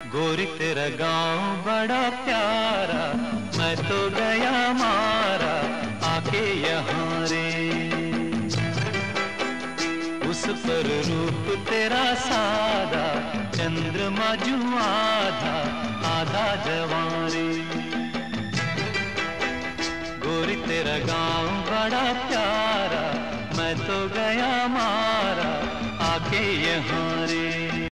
गोरी तेरा गाँव बड़ा प्यारा, मैं तो गया मारा आके यहाँ रे। उस पर रूप तेरा सादा, चंद्रमा जू आधा आधा जवारे। गोरी तेरा गाँव बड़ा प्यारा, मैं तो गया मारा आके यहाँ रे।